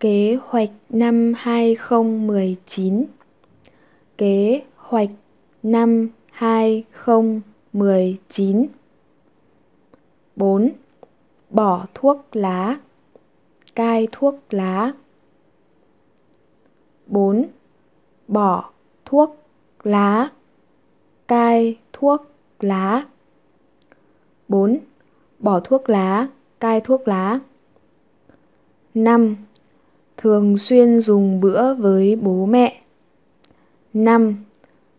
Kế hoạch năm 2019 Kế hoạch năm 2019 4. Bỏ thuốc lá Cai thuốc lá 4. Bỏ thuốc lá Cai thuốc lá 4. Bỏ thuốc lá, cai thuốc lá 5 thường xuyên dùng bữa với bố mẹ. 5.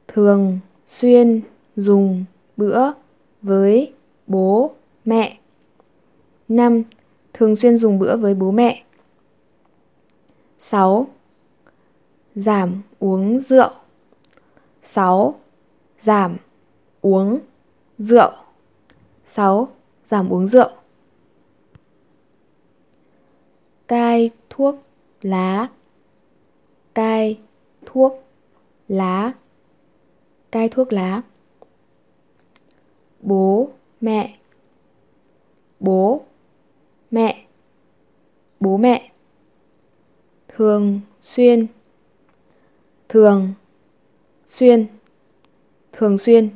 Thường xuyên dùng bữa với bố mẹ. 5. Thường xuyên dùng bữa với bố mẹ. 6. Giảm uống rượu. 6. Giảm uống rượu. 6. Giảm uống rượu. Cai thuốc lá, cai thuốc lá, cai thuốc lá. Bố, mẹ. Bố mẹ. Bố, mẹ. Thường, xuyên. Thường xuyên. Thường, xuyên.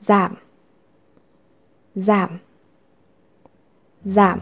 Giảm. Giảm. Giảm.